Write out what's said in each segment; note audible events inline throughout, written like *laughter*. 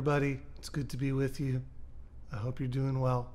Everybody. It's good to be with you. I hope you're doing well.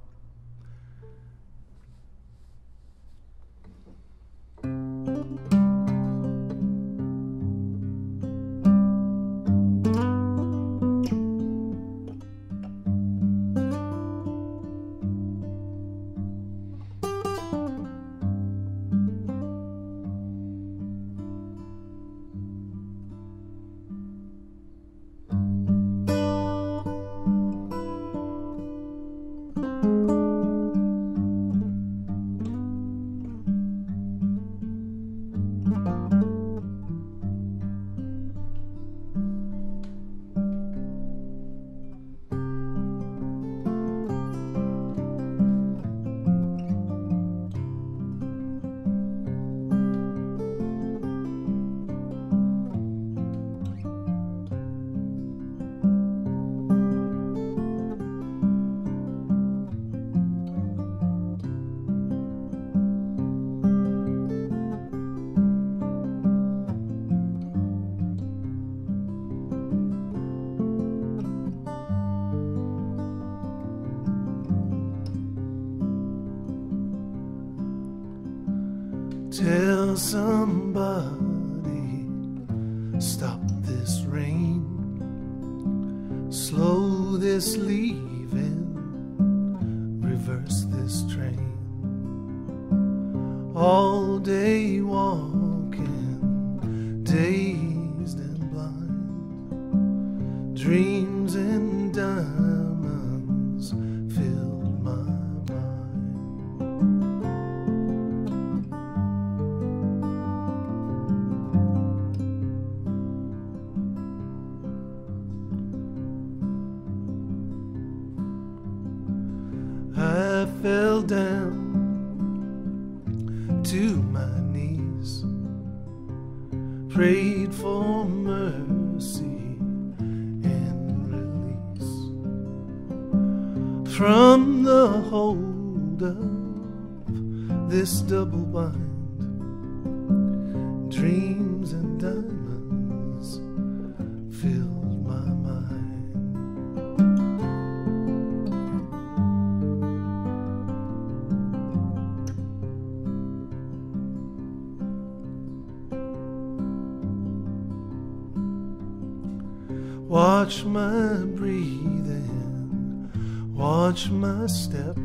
Watch my breathing, watch my step.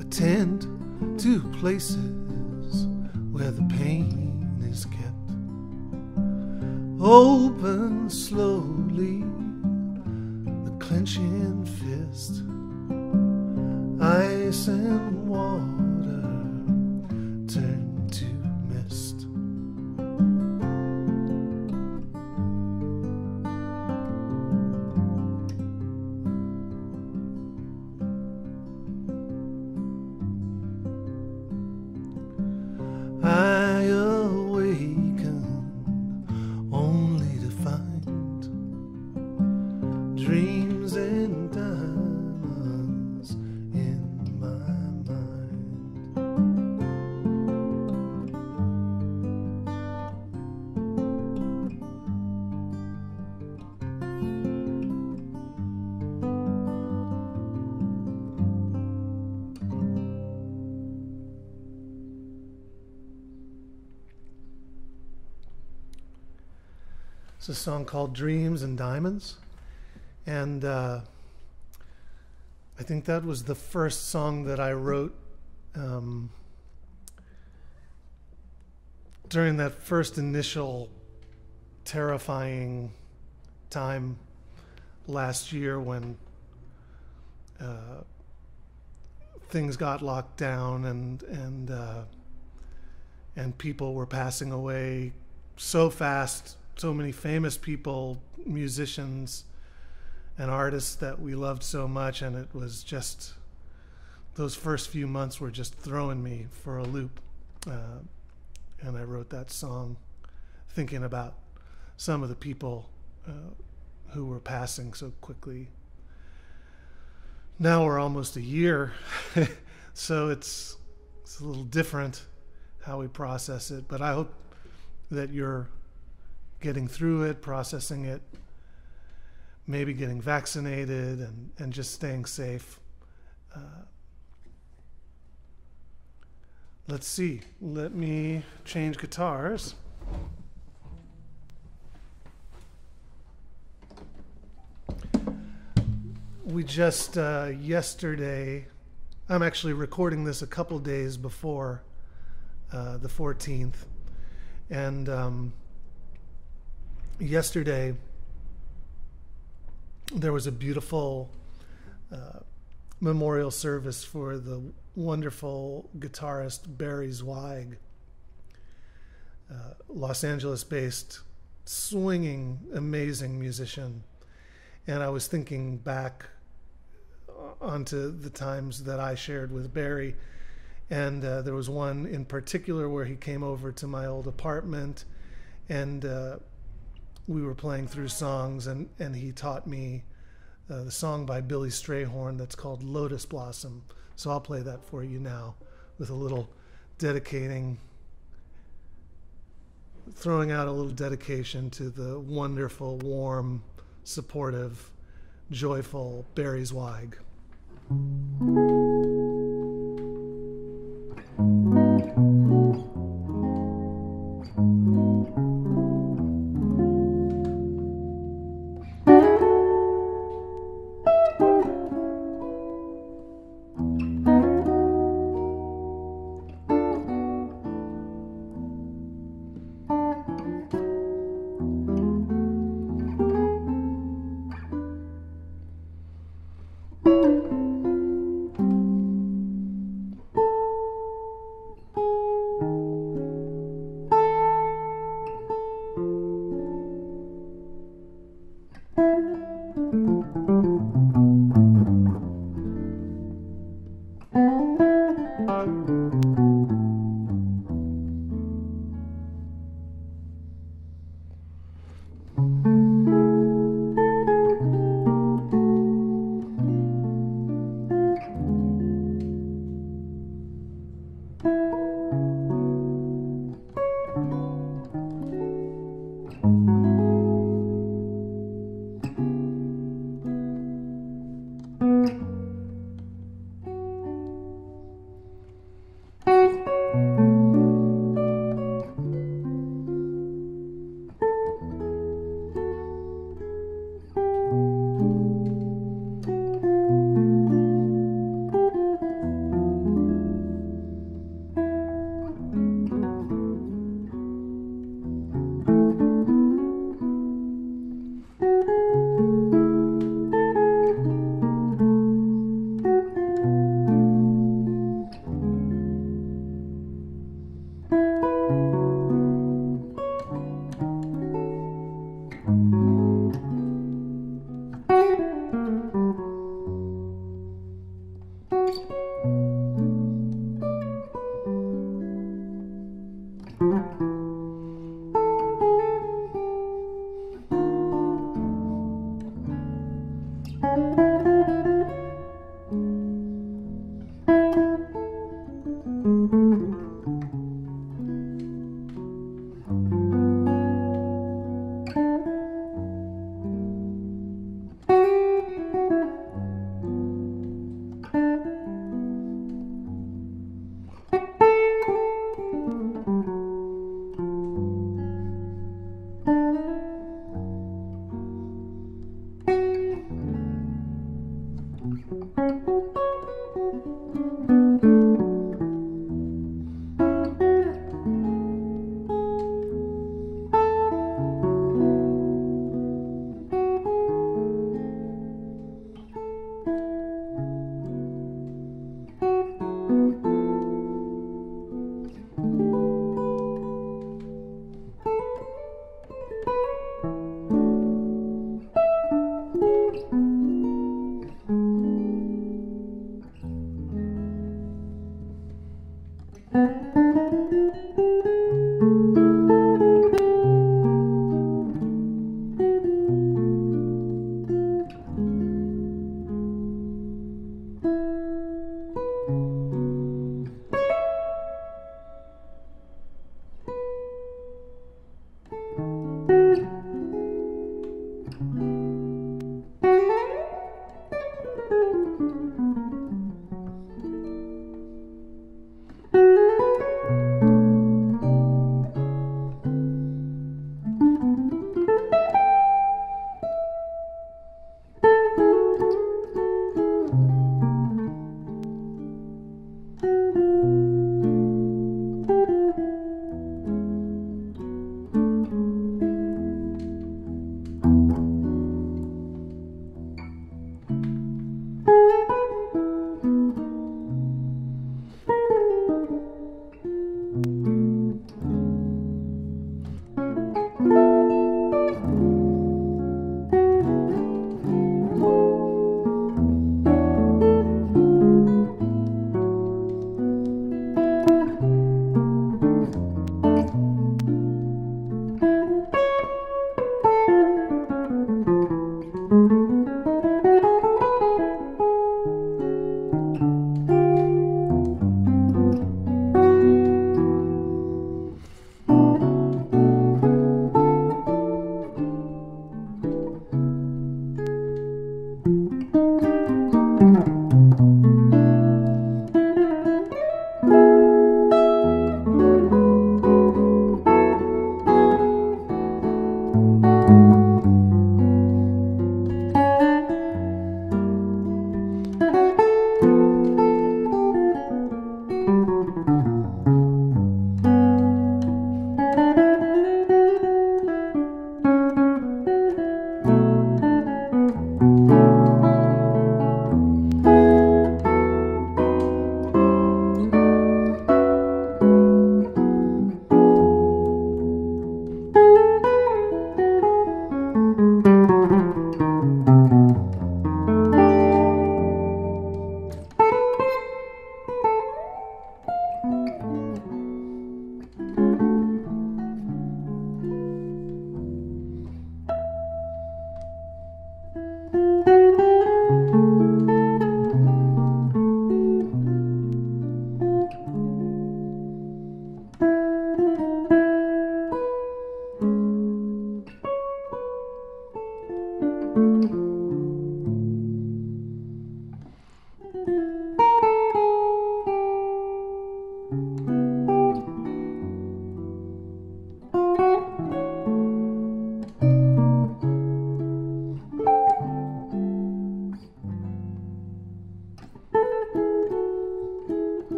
Attend to places where the pain is kept. Open slowly It's a song called Dreams and Diamonds. And uh, I think that was the first song that I wrote um, during that first initial terrifying time last year when uh, things got locked down and and uh, and people were passing away so fast. So many famous people, musicians, and artists that we loved so much, and it was just those first few months were just throwing me for a loop. Uh, and I wrote that song thinking about some of the people uh, who were passing so quickly. Now we're almost a year, *laughs* so it's it's a little different how we process it. But I hope that you're getting through it, processing it, maybe getting vaccinated and, and just staying safe. Uh, let's see. Let me change guitars. We just uh, yesterday, I'm actually recording this a couple days before uh, the 14th. And um, yesterday, there was a beautiful uh, memorial service for the wonderful guitarist Barry Zweig, uh, Los Angeles based, swinging, amazing musician. And I was thinking back onto the times that I shared with Barry. And uh, there was one in particular where he came over to my old apartment and uh, we were playing through songs, and, and he taught me uh, the song by Billy Strayhorn that's called Lotus Blossom. So I'll play that for you now with a little dedicating, throwing out a little dedication to the wonderful, warm, supportive, joyful Barry Zweig.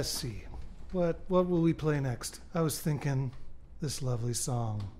Let's see. What what will we play next? I was thinking this lovely song.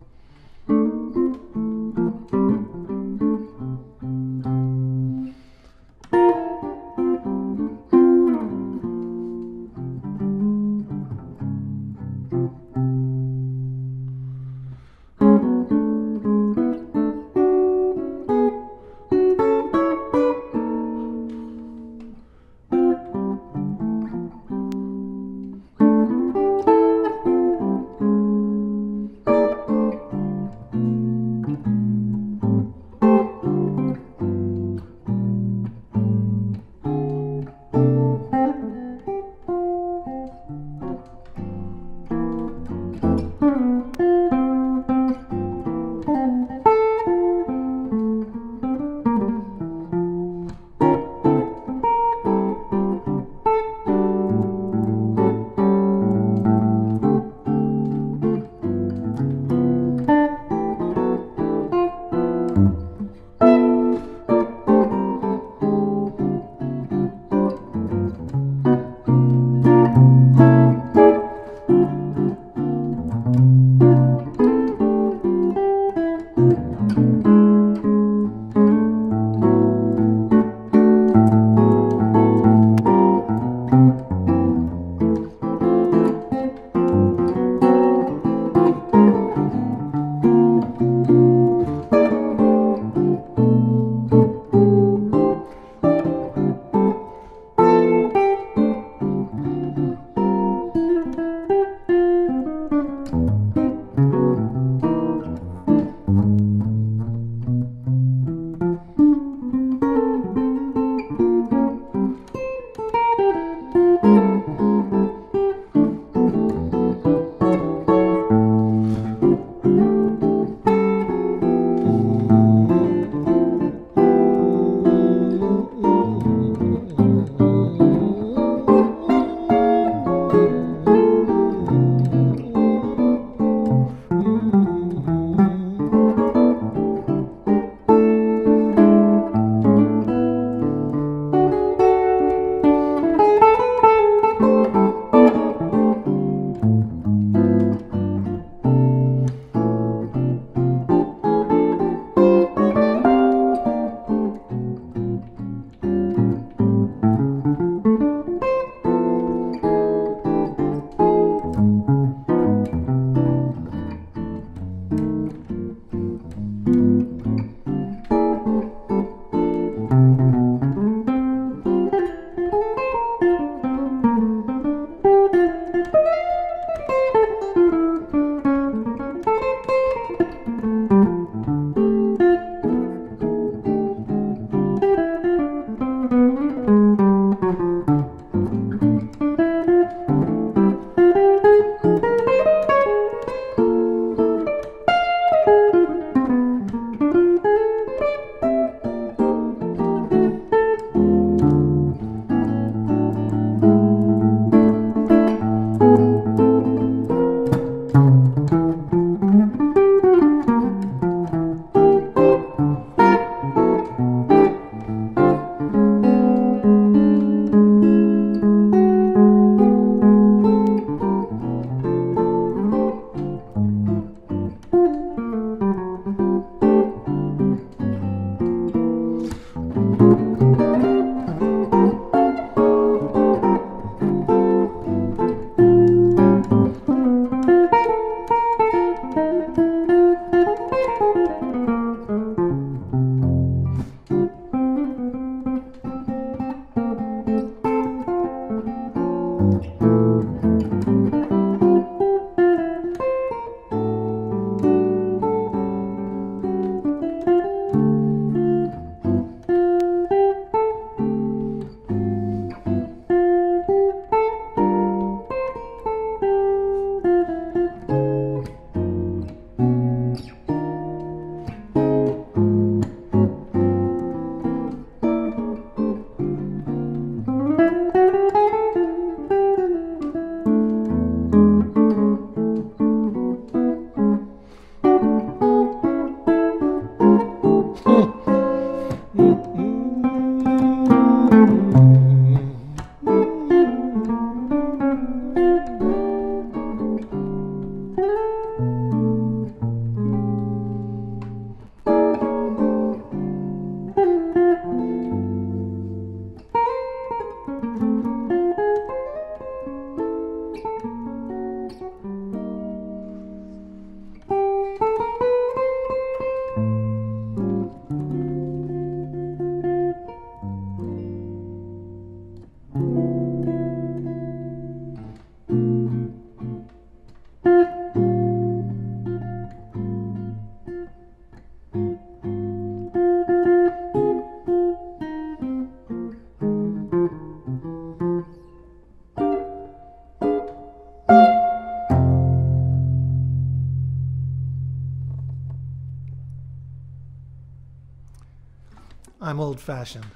I'm old fashioned.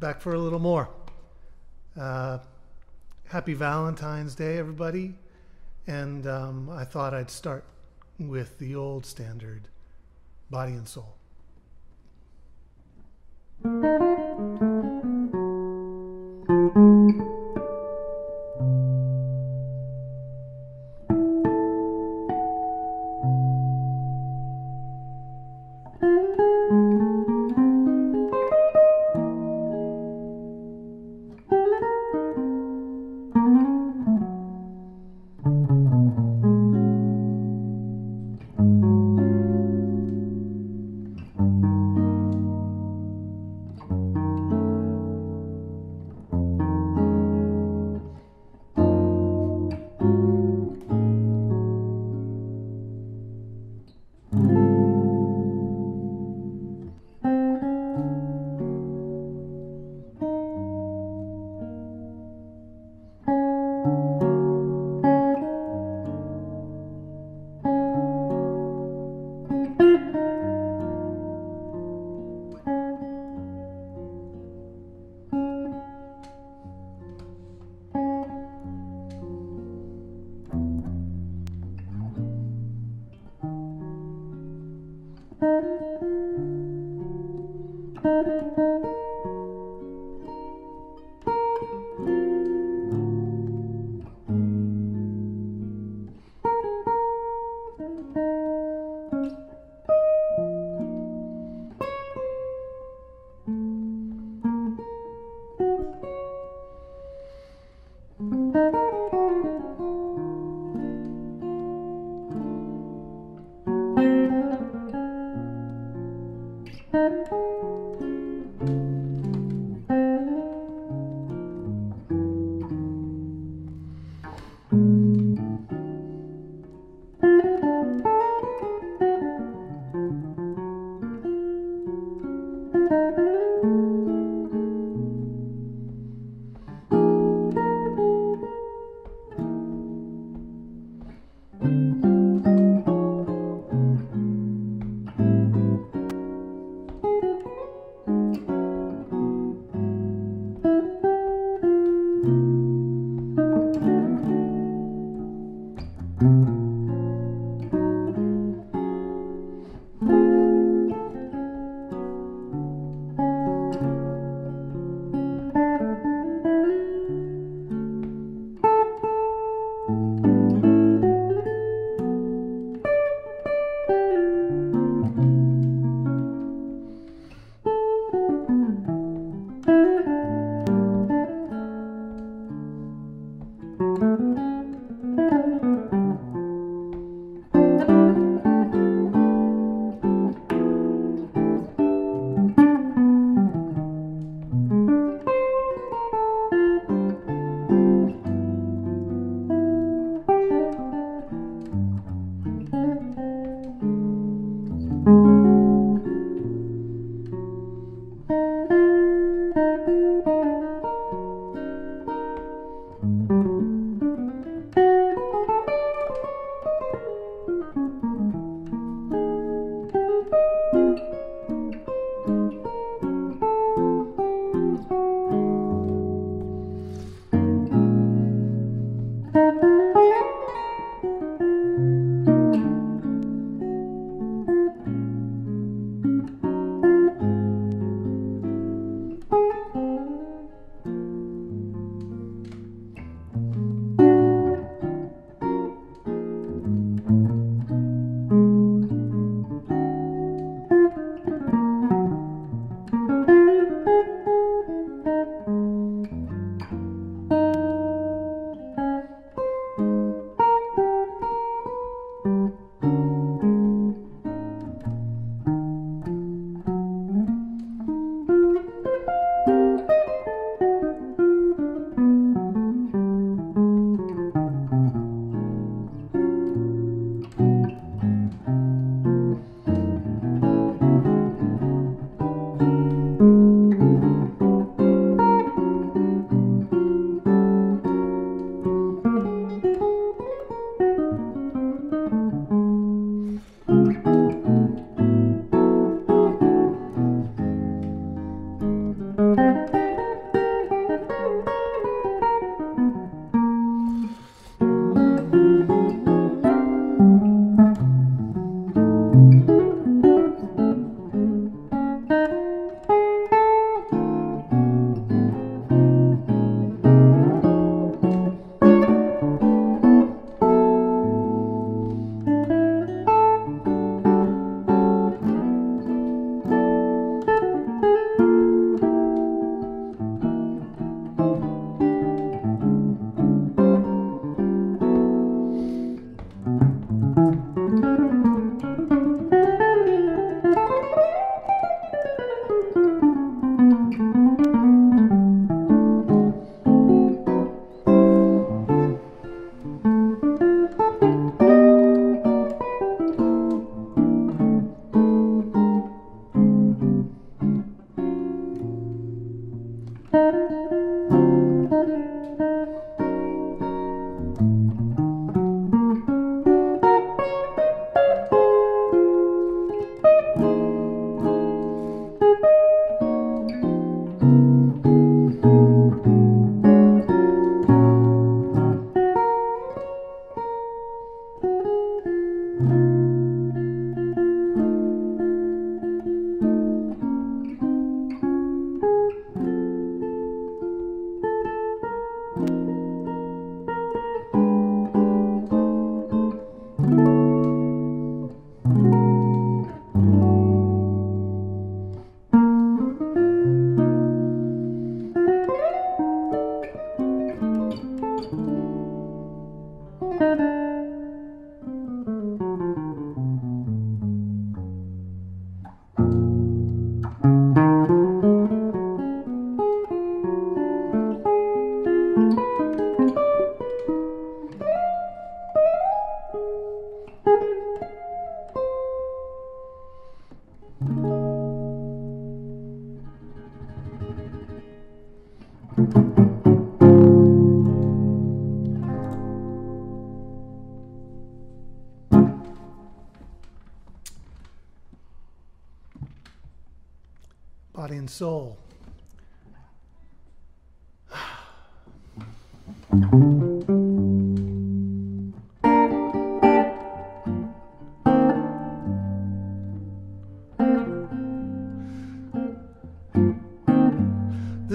Back for a little more. Uh, happy Valentine's Day, everybody. And um, I thought I'd start with the old standard body and soul.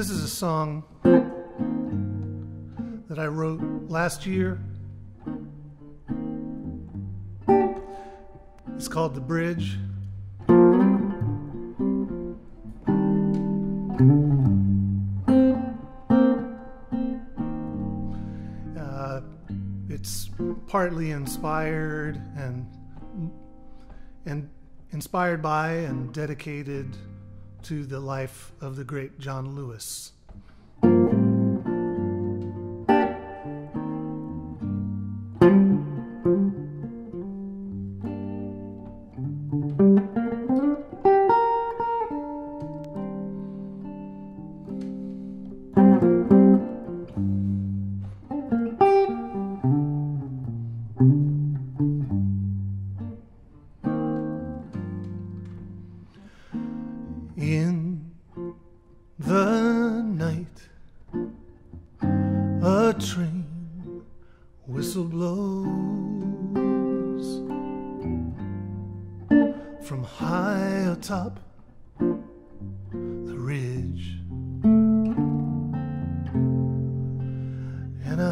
This is a song that I wrote last year. It's called The Bridge. Uh, it's partly inspired and and inspired by and dedicated to the life of the great John Lewis.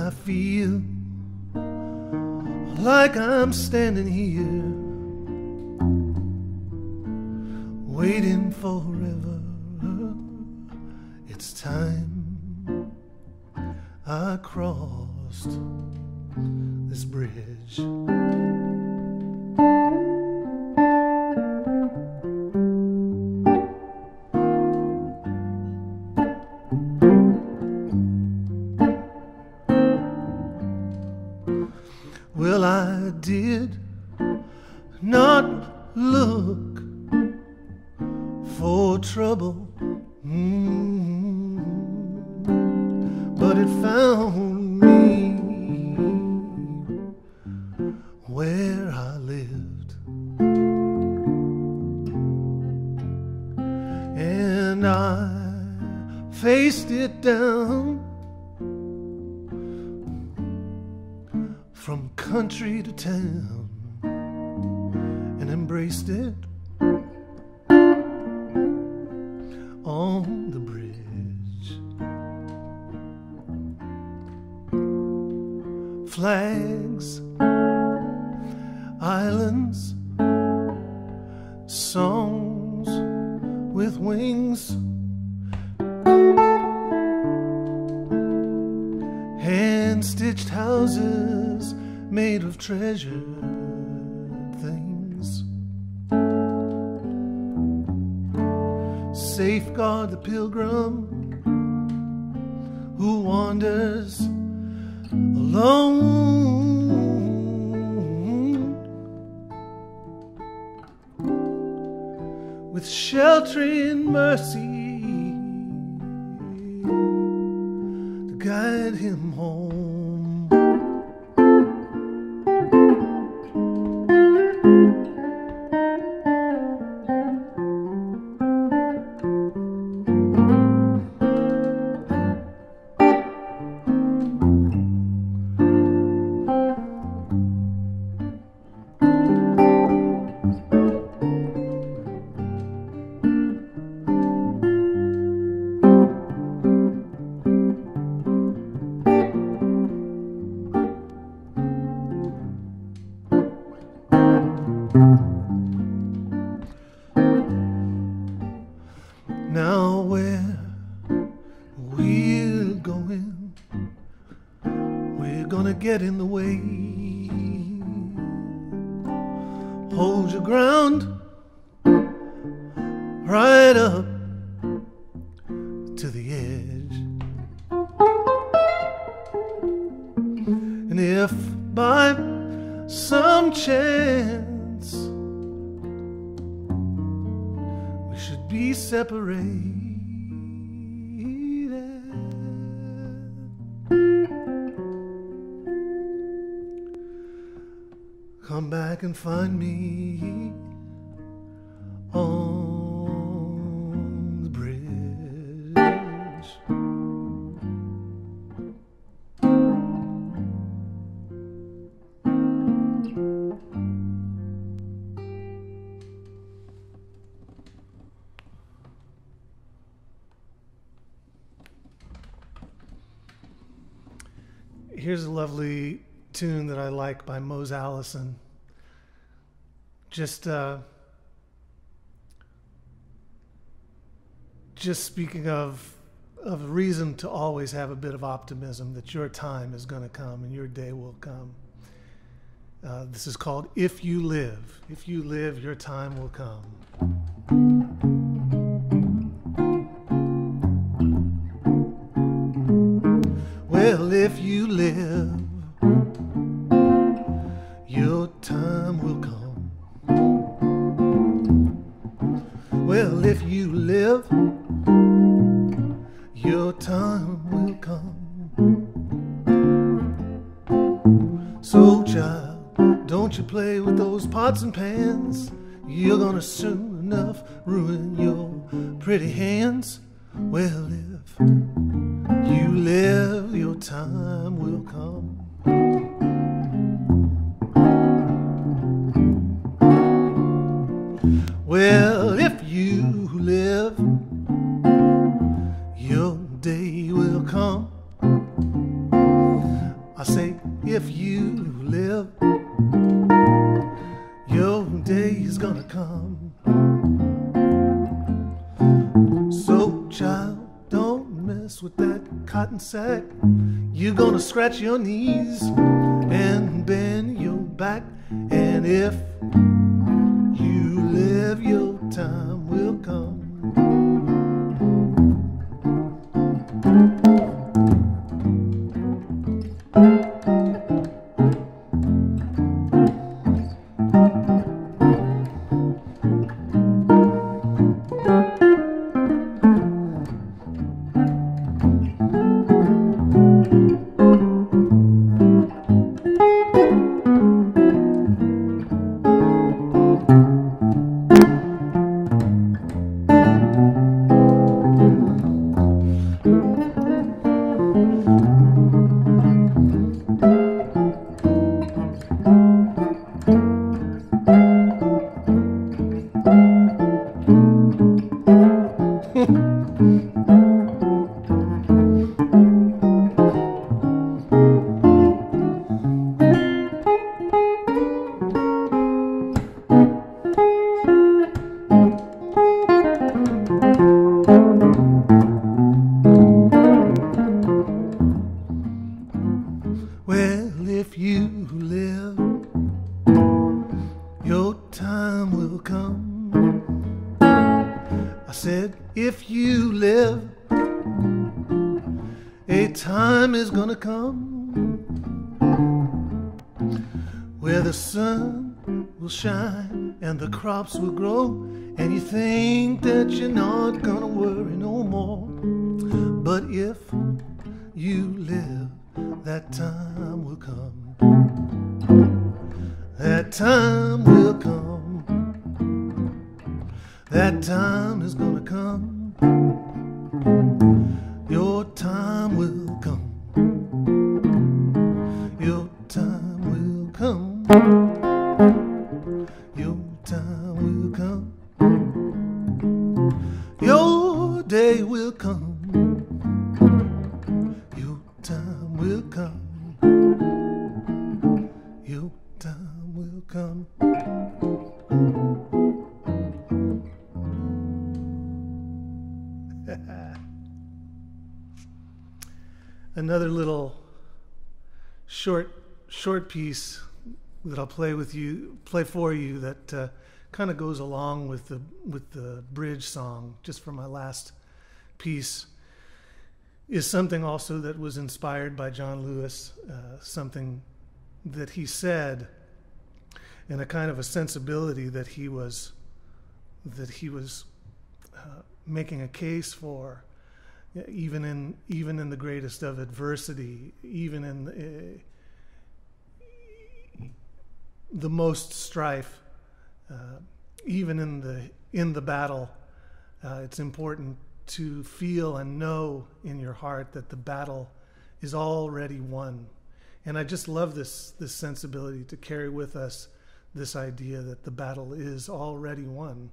I feel like I'm standing here waiting forever. It's time I crossed this bridge. Songs with wings, hand stitched houses made of treasured things. safeguard the pilgrim who wanders alone sheltering mercy gonna get in the way. Hold your ground right up to the edge. And if by some chance we should be separated. And find me on the bridge. Here's a lovely tune that I like by Mose Allison. Just uh, just speaking of of reason to always have a bit of optimism that your time is going to come and your day will come. Uh, this is called If You Live. If you live, your time will come. Well, if you live, pots and pans. You're gonna soon gonna scratch where the sun will shine and the crops will grow, and you think that you're not gonna worry no more. But if you live, that time will come. That time will come. That time is gonna come. Your time will piece that I'll play with you, play for you that uh, kind of goes along with the with the bridge song, just for my last piece, is something also that was inspired by John Lewis, uh, something that he said, and a kind of a sensibility that he was that he was uh, making a case for, even in even in the greatest of adversity, even in uh, the most strife, uh, even in the in the battle, uh, it's important to feel and know in your heart that the battle is already won. And I just love this this sensibility to carry with us this idea that the battle is already won,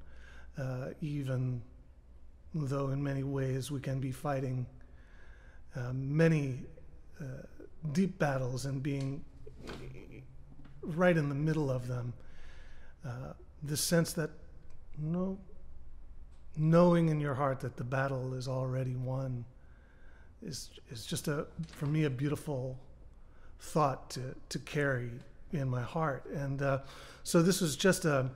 uh, even though in many ways we can be fighting uh, many uh, deep battles and being right in the middle of them. Uh, the sense that no, knowing in your heart that the battle is already won is is just a for me a beautiful thought to to carry in my heart. And uh, so this was just a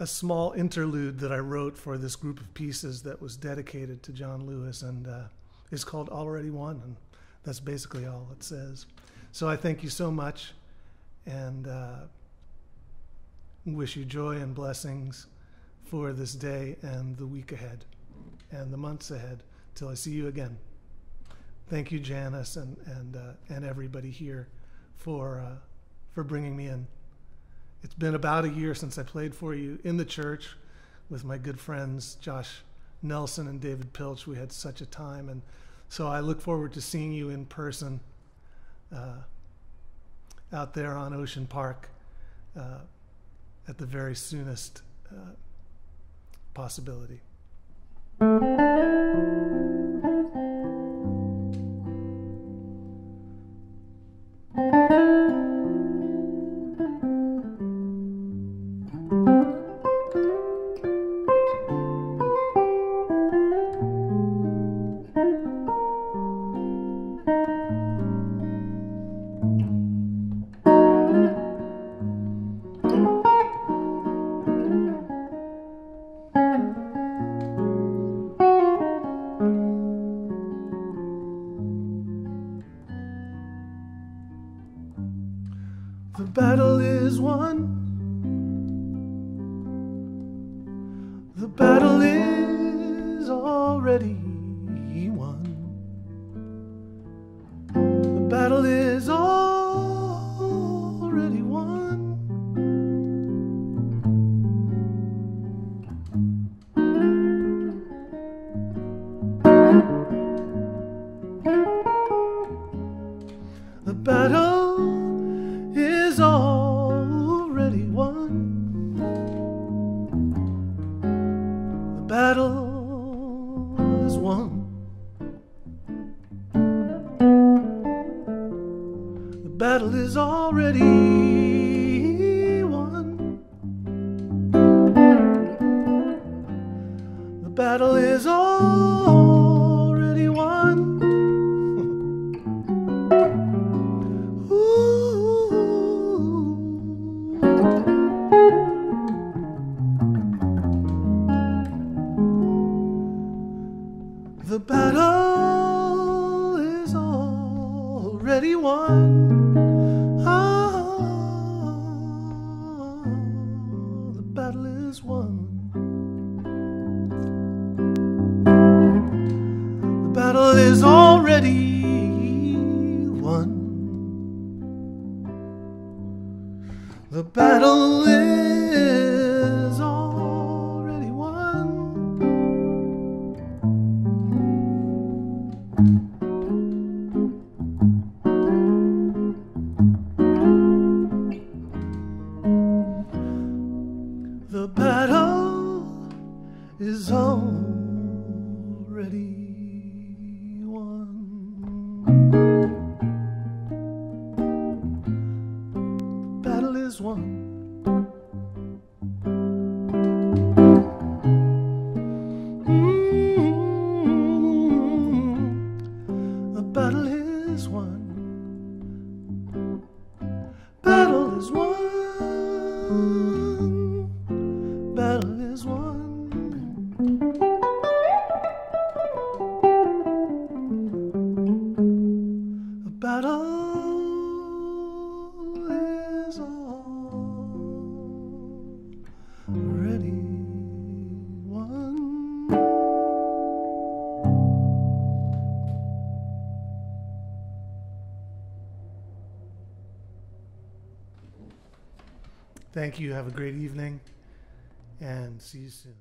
a small interlude that I wrote for this group of pieces that was dedicated to John Lewis and uh, is called Already Won. And that's basically all it says. So I thank you so much and uh, wish you joy and blessings for this day and the week ahead and the months ahead till I see you again. Thank you, Janice, and, and, uh, and everybody here for, uh, for bringing me in. It's been about a year since I played for you in the church with my good friends Josh Nelson and David Pilch. We had such a time, and so I look forward to seeing you in person uh, out there on Ocean Park uh, at the very soonest uh, possibility. Thank you. Have a great evening and see you soon.